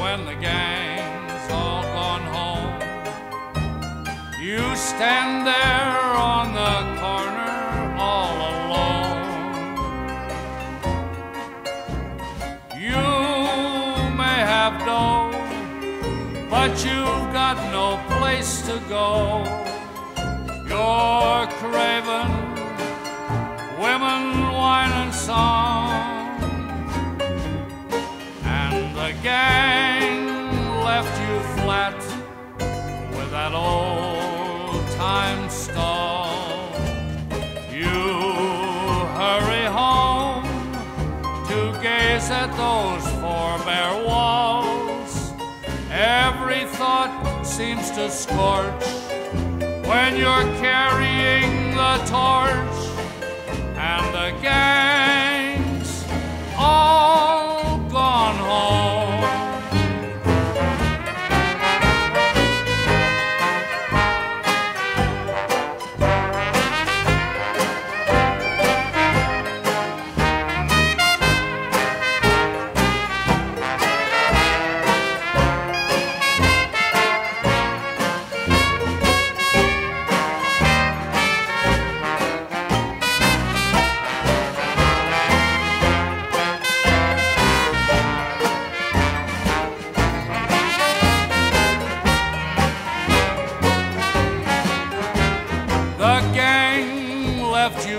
when the gang's all gone home. You stand there on the corner all alone. You may have dough, but you've got no place to go. To gaze at those four bare walls. Every thought seems to scorch when you're carrying the torch and the gang's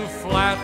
flat